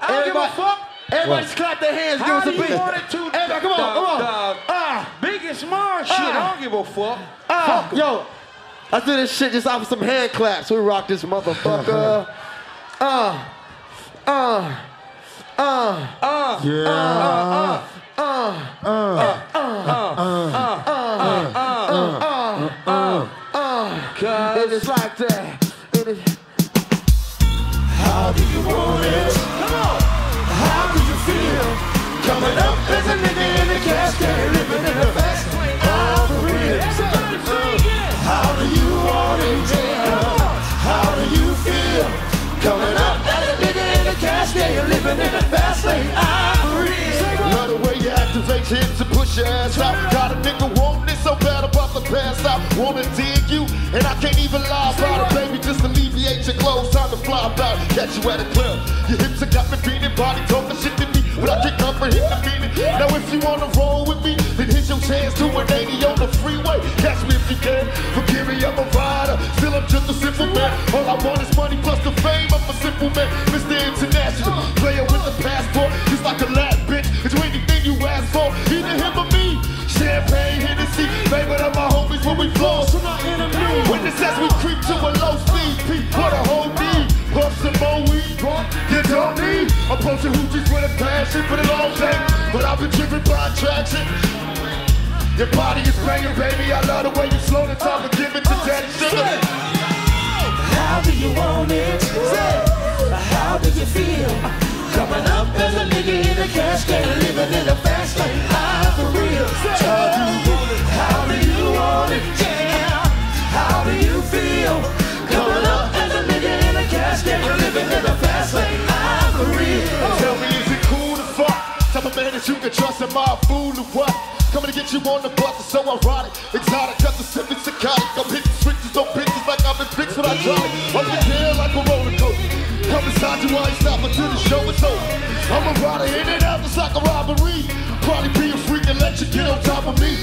I don't give a fuck. Everybody clap their hands. How give us a beat. want it to? Everybody, come on, come on. dog. Ah, Big and small shit. I don't give a fuck. ah, yo. I do this shit just off of some hand claps. We rock this motherfucker. Ah, ah, ah, Yeah. and ass out. Got a nigga wanting it so bad about to pass out. Wanna dig you, and I can't even lie about it, baby. Just alleviate your clothes, time to fly about. Catch you at a club. Your hips have got me feeling, body talking shit to me, but I can't comprehend the feeling. Now if you wanna roll with me, then here's your chance to an 80 on the freeway. Catch me if you can. Forgive me, I'm a rider. Still, I'm just a simple man. All I want is money plus the fame. I'm a simple man, Mr. International. Creep to a low speed. Peep, what a whole need. Puff some more weed, you don't need. I'm posting hoochies with a passion for the long day. But I've been driven by attraction. Your body is banging, baby. I love the way you slow the time and give it to daddy sugar. How do you want it? How do you feel? Coming up as a nigga in a casket, living Type of man that you can trust, am I a fool or what? Coming to get you on the bus, it's so ironic. Exotic, got the simply psychotic. I'm hitting switches on bitches like I've been fixed when I drop it. Up in like a roller coaster. Come inside you, I ain't stop until the show is over. I'm a rider in and out just like a robbery. Probably be a freak and let you get on top of me.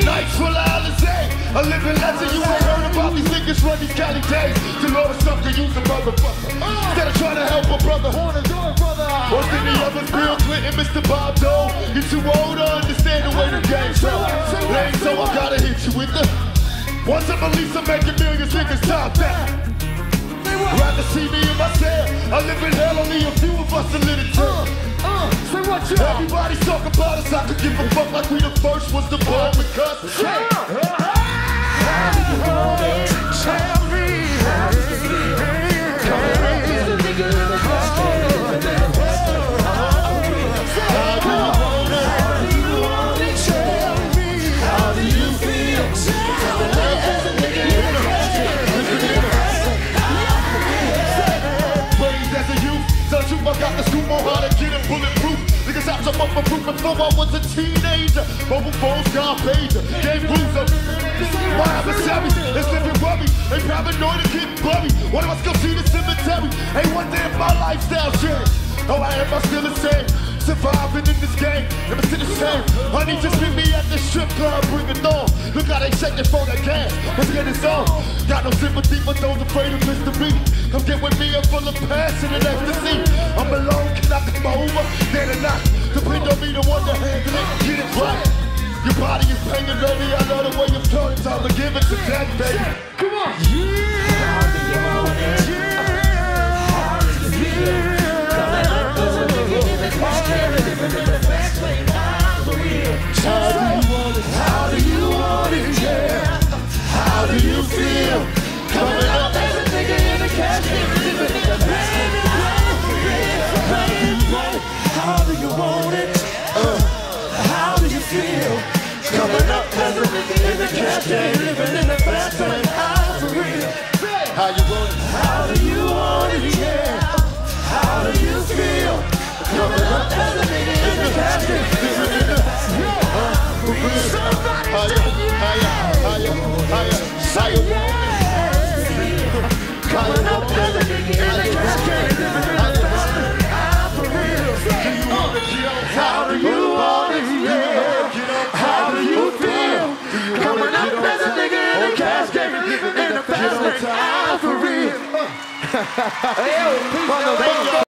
Nights full of Alizé. Eh? A living legend, you ain't heard about these niggas run these county days. To know the stuff to use a motherfucker. Instead of trying to help a Bob Dole. You're too old to understand the way the game's so. Lame, so I gotta hit you with the. Once I'm released, I'm making millions, niggas top that. Rather see me in my cell. I live in hell, only a few of us are lit it too. say what you Everybody's talking about us, I could give a fuck like we the first was the born because. Tell me how I on how to get it bulletproof. Niggas have some up proof before I was a teenager. Mobile phones, got pager, gave blues up. My adversary is living worry. They paranoid and keep blurry. One of us go see the cemetery. Ain't one day if my lifestyle changed. Oh, I am I still the same? Surviving in this game, never see the same. Honey, just meet me at the strip club, bring it on. Look how they shaking for that gas. Let's get this on. Got no sympathy for those afraid of mystery. Come get with me, I'm full of passion and ecstasy. Come over? Dead or not, depend on me to one to handle it, get it right. Your body is banging, baby. I know the way you're feeling. Time to give it to that, baby. Come on. How living in